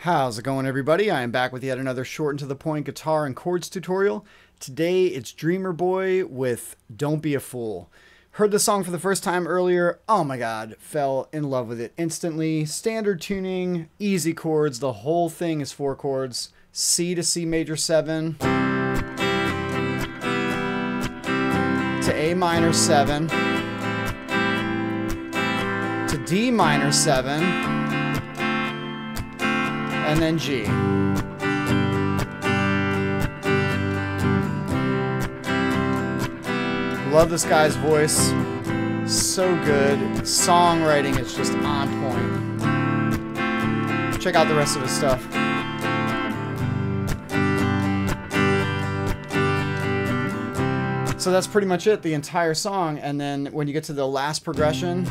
How's it going everybody? I am back with yet another short and to the point guitar and chords tutorial. Today it's Dreamer Boy with Don't Be a Fool. Heard the song for the first time earlier. Oh my god, fell in love with it instantly. Standard tuning, easy chords, the whole thing is four chords. C to C major 7 to A minor 7 to D minor 7 and then G. Love this guy's voice. So good. Songwriting is just on point. Check out the rest of his stuff. So that's pretty much it, the entire song. And then when you get to the last progression,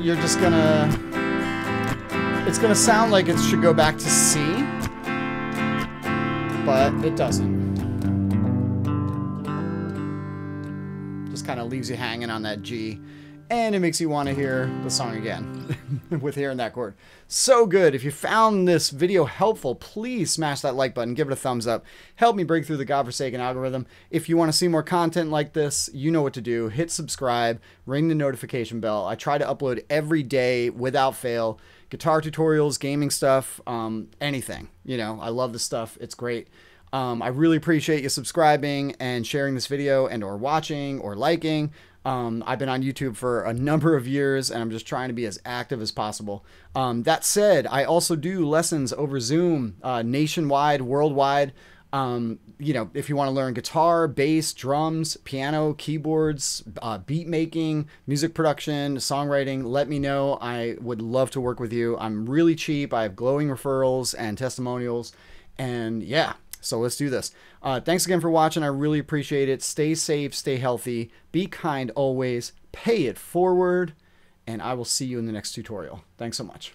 you're just gonna it's gonna sound like it should go back to C but it doesn't. Just kind of leaves you hanging on that G and it makes you want to hear the song again with hearing that chord. So good. If you found this video helpful, please smash that like button, give it a thumbs up. Help me break through the godforsaken algorithm. If you want to see more content like this, you know what to do. Hit subscribe, ring the notification bell. I try to upload every day without fail. Guitar tutorials, gaming stuff, um, anything. You know, I love this stuff. It's great. Um, I really appreciate you subscribing and sharing this video and or watching or liking. Um, I've been on YouTube for a number of years and I'm just trying to be as active as possible. Um, that said, I also do lessons over Zoom uh, nationwide, worldwide. Um, you know, if you want to learn guitar, bass, drums, piano, keyboards, uh, beat making, music production, songwriting, let me know. I would love to work with you. I'm really cheap. I have glowing referrals and testimonials. And yeah, so let's do this. Uh, thanks again for watching. I really appreciate it. Stay safe, stay healthy, be kind always, pay it forward, and I will see you in the next tutorial. Thanks so much.